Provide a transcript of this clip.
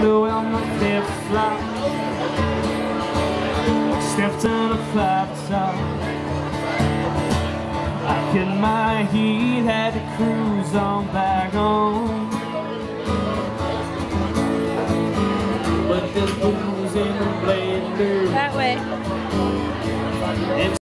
blue on the flip-flop Stepped on a flap top I cut my heat, had to cruise on back home. But this blues in the blade That way.